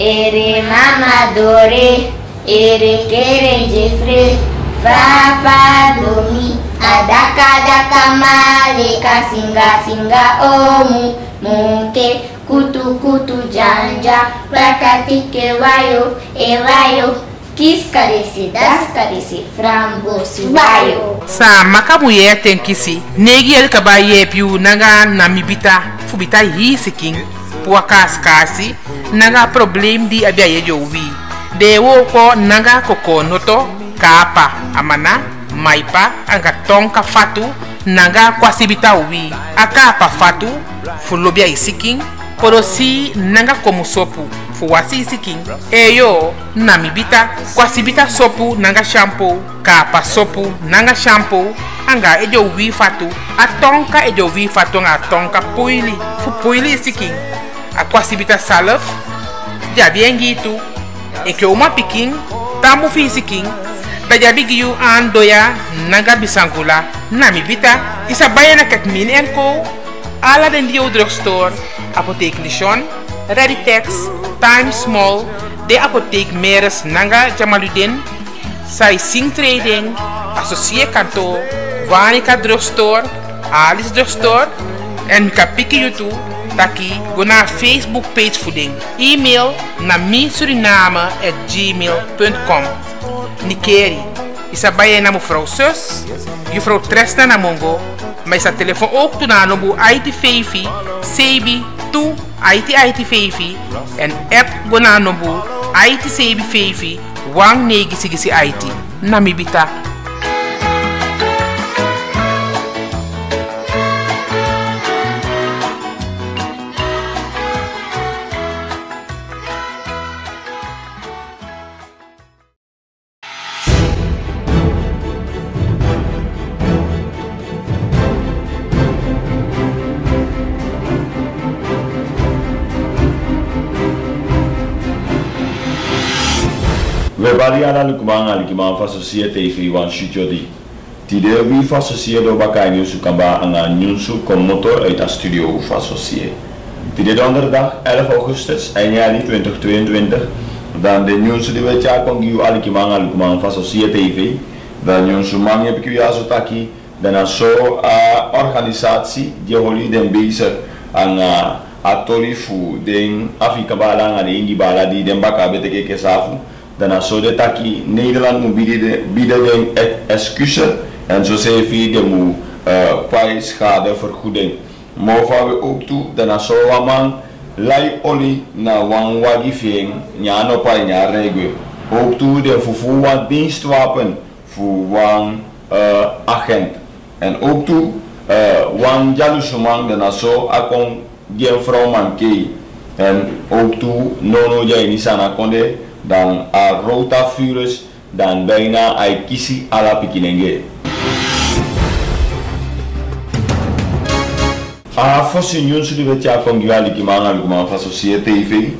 ere mama dore, ere kere jefre, papa domi, adaka daka maleka singa singa omu, mute kutu kutu janja, prakatike wayo, e wayo, kiskarisi daskarisi frambosi wayo. sa maka mulher tem kisi negi el kaba yepiu naga namibita fubita hi siking pua kas kasi naga problem di abia ye jo wi de wo ko naga koko noto kapa amana maipa anga tonka fatu naga kwasibita wi akapa fatu fulobia isiking porosi naga como sopu fuwasi siking eyo namibita kwasibita sopu nanga shampoo kapa sopu nanga shampoo anga ejo wi fatu atonka ejo wi fatu nga tonka puili fu puili siking a kwasibita salaf jabi engitu eke uma piking tamu fi siking da jabi giyu an doya naga bisangula namibita isa bayana kat min enko ala den dio drugstore. Apotheek Nishon Reditex Time Small de apotheek Meres Nanga Jamaludin. Sai Sing Trading Associé Kanto Vanica Drugstore Alice Drugstore. En mika piki taki vou na Facebook page fudim. E-mail na minsuriname@gmail.com. Nikeri, isa baie na mevrouw Sus, juffrouw Tresna na Mongo, mas a telefone ook tu na nobu IT Feifi, Sebi, tu IT IT Feifi, en app gona nobu IT Sebi Feifi, wang negi sigisi IT. Namibita. We bali ala lukumanga likimang fa societe ifi wan shityo di. Tide wi fa societe do bakai nyusu kamba anga nyusu kom motor uit a studio fa societe. Tide donderdag 11 augustus en jari 2022 dan de nyusu di wecha kon ali kimanga lukumanga fa societe ifi dan nyusu man heb ik aso taki dan a so a organisatie die holi den bezig anga atori fu den Afrika bala anga de ingi bala di den baka beteke kesafu dan zo de taki Nederland moet bieden, bieden den e- excuses en zo zei de moet uh, prijs schadevergoeding. Maar van we ook toe, dan zo wat man lai oli na wan wagi fieng nya no pa nya. Ook toe de fufu dienstwapen voor wan uh, agent. En ook toe uh, wan jalusumang zo akon geen vrouw man. En ook toe nono jai ni sana konde dan a rotavirus dan bijna ai kisi ala pikinenge. A fosi nyunsu di becha kon giali ki manga lu ma fa societe ife.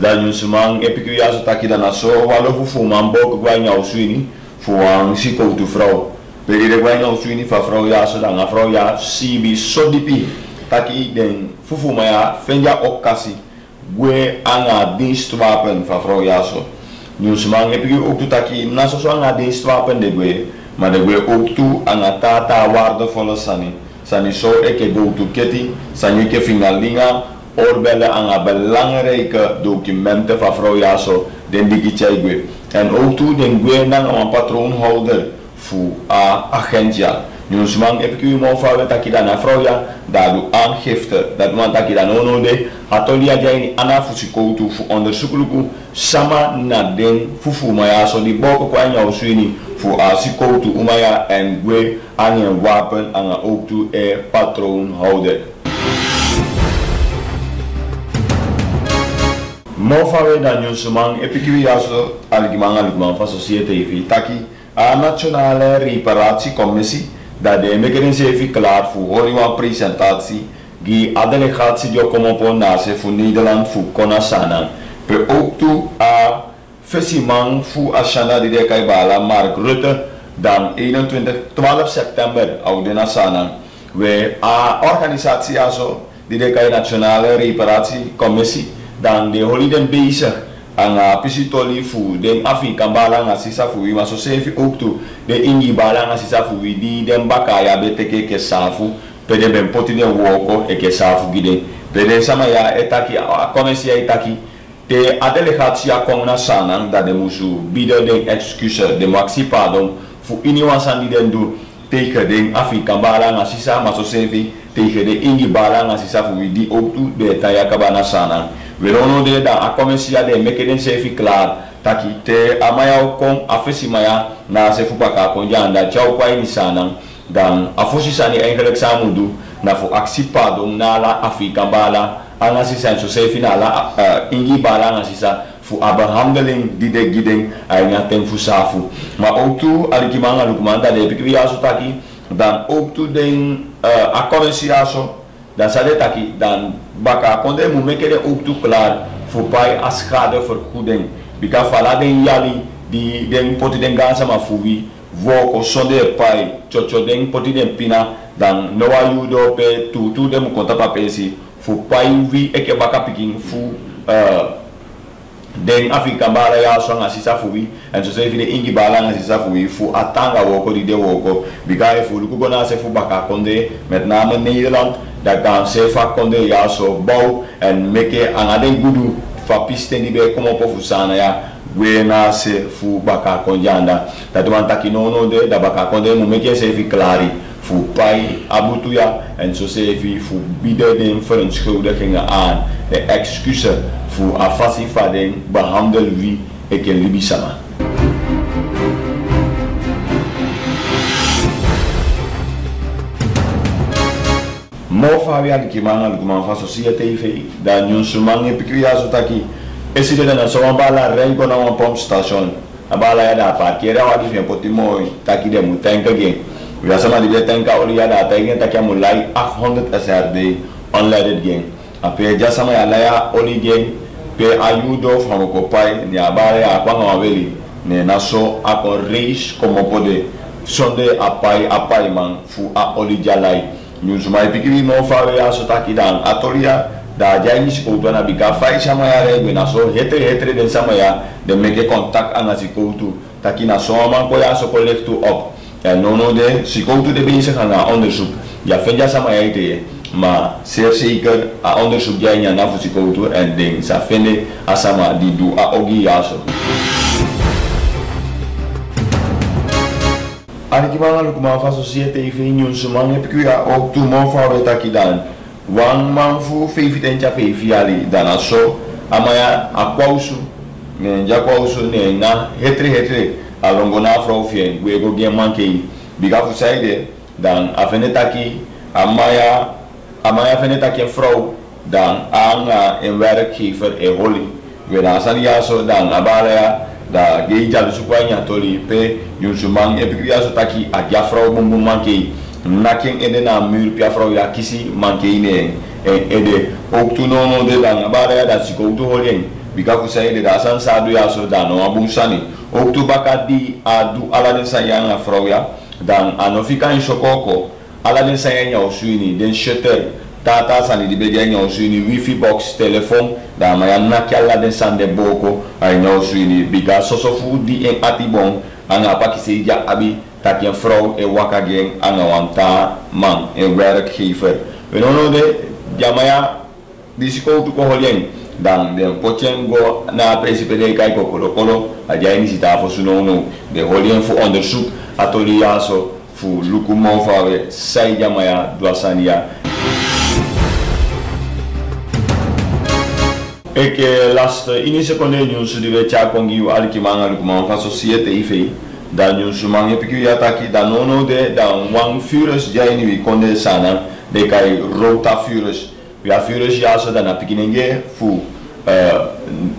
Da nyunsu mang epiku ya so taki dan aso walo fu fu man bok gwa nya uswini fu an si ko tu frau. Pe ire gwa nya uswini fa frau ya so dan a frau ya si bi so dipi taki den fu fu ma ya fenja okasi gwe anga dienstwapen van vrouw Jaso. Dus man heb ik ook toe taki na so de gwe, maar de gwe ook anga tata waardevolle sani. Sani so eke go to keti, sani ke oorbellen anga belangrijke documenten van vrouw Jaso, den digi gwe. En ook toe den gwe nang patroonhouder voor a agentja justement epuki yumo fa awe takida na frawya daadu an gifte dat man takida nonode a toli a jaini ana fusi kowtu fu ondersukuluku sama na den fu fumaya so di boko ko a nyaw suini fu a si kowtu umaya en gwe anya wapen an oktu ook tu e patroon houden mofawe da nyusuman epiki wi yaso aligman aligman fa societe ifi taki a nationale reparatiecommissie dat de mekerin se ifi klaar voor horen presentatie die delegatie die komen op nase voor Nederland voor Konasana. Pe ook toe a festival voor Ashana die de kai bala Mark Rutte dan 21 12 september oude Nasana. We a organisatie also die de nationale reparatiecommissie dan de holiday bezig anga apesi toli fu den afi kan b'a la ŋa sisa fu wi maso sefi okto den inji b'a la ŋa sisa fu wi di den ba ka ya be teke ke safu pede ben poti den woko e ke safu giden pede sama ya etaki a komesi ya etaki te a delegatia komna sana da de musu bide den excuse de maxi pardon fu ini wansandi den do tegen den afi kan b'a la ŋa sisa maso sefi tegen den inji b'a la ŋa sisa fu wi di okto de tayakabana sana. Verono de da a komesia de meke den sefi klar taki te amaya kom afesi maya na se fu baka kon janda chau kwa ini sanang dan afosi sani eigenlijk samudu na fu aksi pardon na la Afrika bala anga si senso sefi na ingi bala anga sisa fu abehandeling die de giding ay nga ten fu safu. Ook toe alikimanga lukman da de pikwi aso taki dan toe den uh, a komesia so dan sade taki dan baka konde mu mekere ook toe klaar voor pai a schadevergoeding bika fala den yali di den poti den gansa ma fuwi voko sonde pai chocho den poti den pina dan no wa yudo pe tu tu dem konta pa pesi fu pai vi eke baka pikin fu uh, den afrika bala ya so nga sisa fuwi en so se fine ingi bala nga sisa fuwi fu atanga woko di de woko bika e fu luku gona se fu baka konde met name Nederland dat daga se fa konde en so bau and meke angaden gudu fa pisten di be komo po fusana ya. Wena se fu baka konjanda dat ik noemde de da baka konden no meke se fi klari. Fu pai abutuya en zo se fi fu bieden verontschuldigingen aan. De excuses voor afasifading behandel wie ik in Libisama. Μό Φαβιάν και Μάνα Λουκμάν Φασοσία TV, Δανιούν Σουμάν επικριάζω τακί. Εσύ δεν είναι σώμα μπάλα ρέγκο να μου πόμπ στασόν. Αμπάλα ένα πάρκι, ρε ο με ποτιμό, τακί δε μου τέγκα και. Βιάσαμε την τέγκα όλοι για τα τέγκα, τακί μου λάει 800 SRD unleaded game. Απέ γιάσαμε αλαία όλοι game, πέ αγιούντο φαμοκοπάει, νιαμπάρε ακουάνω αβέλη. Ναι, να σώ ακορρίς κομμοπόδε, σόντε απάει απάει μαν, φου α όλοι γιαλάει. Νιουσμαϊπική νόφαρε ασοτακιδάν ατολία da jainis ko na bika fai sama ya re na so hetre hetre den sama ya de meke kontak anasi ko tu. Taki na so man ko ya so collect to up ya eh, no no de si ko tu de bin se kana onderzoek ya fen ya sama ya ite ma zeer zeker a onderzoek jij na nafu voor si ko tu en ding sa fende asama di du a ogi ya so Ani kimanga lu kuma fa societe ife nyun sumang heb ik ja ook tu mo fa weta kidan wan man fu fe fitencha fe fiali dana so amaya akwausu ne ja kwausu ne na hetre hetre alongo na fro fien we go gen manke biga fu saide dan afene taki amaya amaya afene taki fro? Dan anga en werkgever e holi. We dan san ja so dan abala da ge jalu su kwa nyatori pe yunsuman e bikriya so taki a diafra bumbu manke. Na ken ede na mur piafra ya kisi manke ne ede oktu no no de la ngabara ya da siko uktu holen bika kusa ede da san sadu ya so da no abun sani oktu baka di adu ala den san ya na frau ya dan anofika in shokoko ala den san ya nya osuni den shetel. Tata sani di bege nya usuni wifi box telephone da ma ya na kyalla den sande boko ay nya usuni biga soso di en ati bon anga pa kisi ja abi tak yen vrouw e waka gen anga wanta man en werkgever we no no de jamaya di siko tu ko holien dan de potien go na principe de kai ko kolo kolo a ja ini sita fo suno no de holien fu onderzoek atoliaso fu lukumo fawe sai jamaya dwasania eke last inise kone ñunsu dive cakongi alikimaŋa lukumaŋ fa société ifei da ñunsumaŋ epiki yataki da nonode da waŋ fures jaini wi konde sana. De kai rota fures ya fures yaso dana pikinenge fu uh,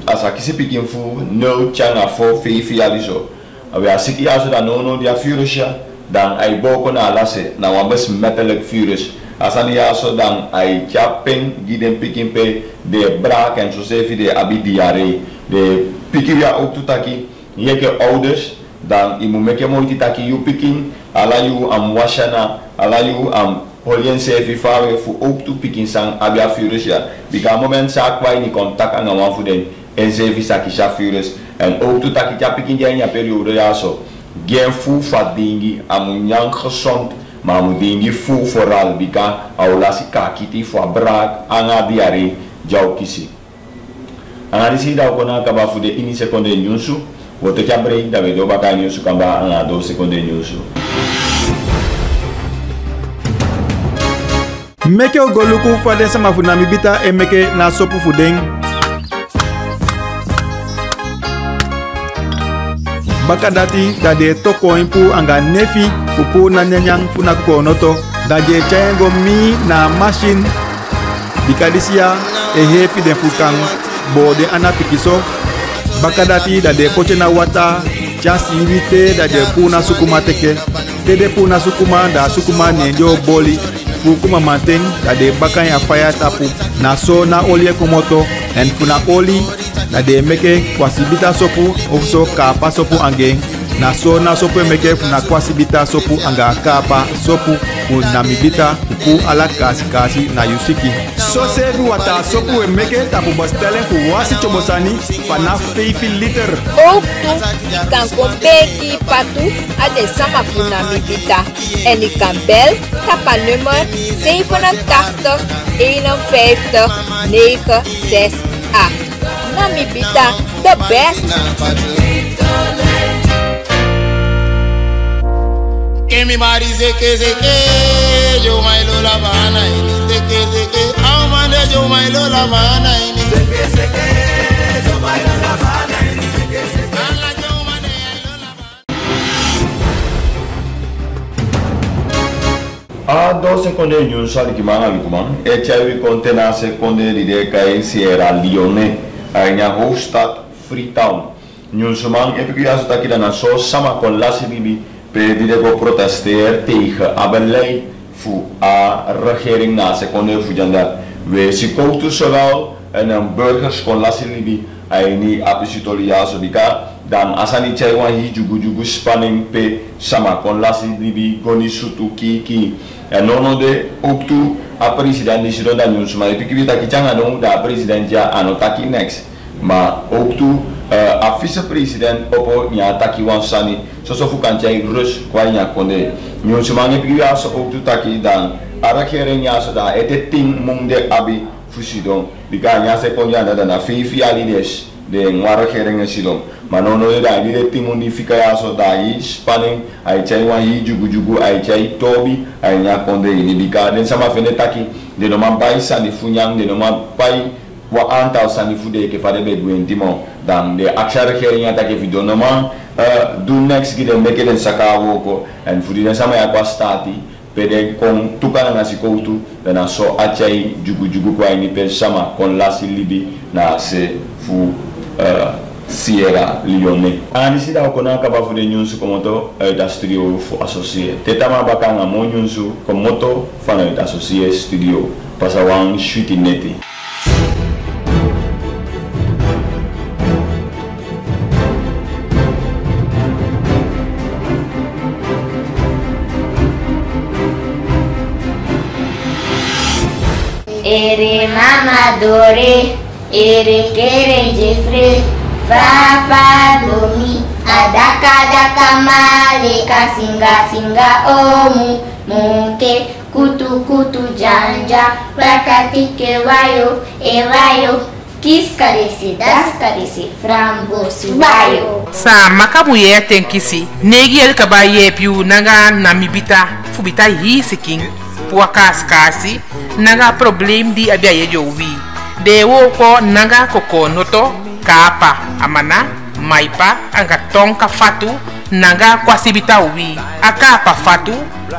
asa kisi pikin fu no caŋa fo feifi aliso awi a siki yaso da nonode a fures ya dan ai boko na alase na wan bes mepelik fures asani ya so dan ai chapen giden pikin pe de brak en zo zeven de abi diarree de pikin ya ook tu taki yeke ouders dan imu meke moiti taki yu pikin ala yu am washana ala yu am holien sefi fawe fu ook tu pikin sang abi a virus ya. Bika moment sa kwai ni kontak anga wan fu den en service taki chauffeurs en ook toe taki ja pikin ja periode ja zo geen voel van dingi amu nyang gezond amu dingi voel vooral bika aulasi kakiti voor braak anga diari jau kisi. Anga disi da kona kaba fude ini sekonde nyusu wote kya break da do baka nyusu kamba anga do sekonde nyusu. Meke o goluku faden sama fu bita e meke na sopu fu den baka dati da de toko pu anga nefi kupuna nyenyang puna kukonoto. Daje cengo mi na masin e ehepi den fukan bode ana pikiso. Bakadati dade koce na wata casi wite dade puna sukuma teke. Te tede puna sukuma da sukuma nenjo boli. Fu kuma manteng dade bakan ya faya tapu. Na so na olie kumoto en puna oli. Dade meke kwasibita sopu ofso kapa sopu angeng na so na so peut meke fu na kwasi bita so pu anga kapa so pu na bita ala kasi na yusiki. So se du wata so pu meke ta bastelen fu wasi chomosani pana feifi liter. Ook tu kan kon beki patu ade sama fu na mi bita en ik kan bel tapa nummer 87 51 968 Namibita, the best! Mimi mari zeke zeke, yo mai lola bana ini zeke zeke, amane yo mai lola bana ini zeke zeke, yo mai lola bana ini zeke zeke. A doce con el yun sali kimana likuman, echa y contenase con el ideca en Sierra Leone, aña Hofstadt, Freetown. Nyunsuman, epikuyasu takida na so sama con lasi bibi, Pedile cu protester tegen Abenlei fu a regering na seconde fu janda ve si koutu sowel en un burgers kon lasi libi aini apisitolia sobika dan asani caiwan hi jugu jugu spanning pe sama kon lasi libi goni sutu kiki en nono de oktu a presiden di sido dan yun sumari pikiri taki canga dong da presiden ja anotaki next ma oktu uh, a vice president opo nya taki wan sani so so fukan chai rus kwa nya konde nge piki ya so toe taki dan ara kere nya so da ete ting mung de abi fusidon bika nya se konja da na fi fi ali des de ngwara kere nge sidon manono da di de timu ni fika ya so da yi spanning ai chai wa yi jugu jugu ai chai tobi ai nya konde ni bika den sama fene taki de no man bai sa ni funyang de no man bai wa an taw sandifude ke fade ɓe duwentimo dan de actare heriñatake fido eh, noman dunex gide saka sakawo ko en na samaya ko a stati. Pede kon tukanana si kowtu na so accayi jugu jugu ko ayni pe sama kon lasi libi na se fu eh, sierra leone. Ani sida ko na kaba fude ñunsu ko moto ayta eh, studio fo ba tetama bakanga mo ñunsu ko moto fana ayta associé studio. Pasa shooting neti. Ere mama dore, ere kere jefre, fa fa do mi, adaka daka male, ka singa singa omu, monte, kutu kutu janja, prakatike wayo, e wayo, Kiscareci, dascareci, frambosi, baio. Sa, maka mulher tem. Negi el kabaye piu nanga namibita. Fubita yi sekin. Bita hi siking puwa kas kasi nanga problem di abia ye jo wi de wo ko nanga ko ko noto kapa amana maipa anga tonka fatu nanga kwasi bita wi akapa fatu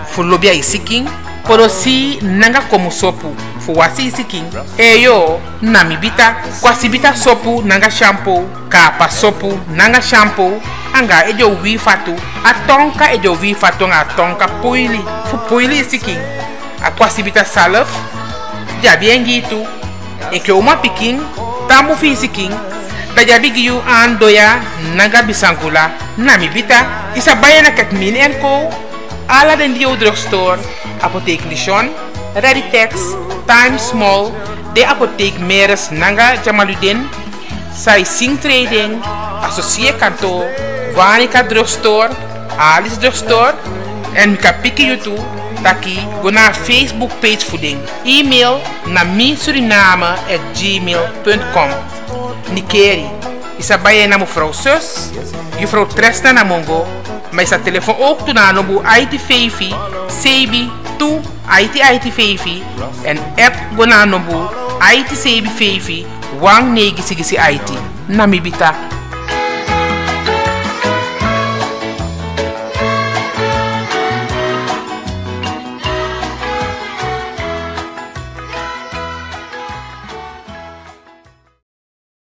fu lobia isiking poro si nanga komu sopu fu wasi isiking. Eyo na mi bita kwasi bita sopu nanga shampoo kapa sopu nanga shampoo anga ejo wi fatu atonka ejo wi fatu nga tonka puili fu puili isiking akwasi bita salaf jabi engitu eke uma piking tamu fi isiking da jabi giyu an doya nanga bisankula na mi bita. Isa bayana kat min en ala den dio drugstore apotheek Nishon, Reditex, Time Small, de apotheek Meres Nanga Jamaludin, Sai Sing Trading, associé kantoor, Vanica Drugstore, Alice Drugstore en mika piki YouTube taki go na Facebook page voeding. E-mail na mi suriname at gmail.com. Nikeri. Isa baie na mevrouw zus, juffrouw Tresna na mongo, maar isa telefoon ook toen aan op IT Fafi, Sebi, tu IT IT Fafi en app go na nobu IT Sebi Fafi, wang negi sigisi IT. Namibita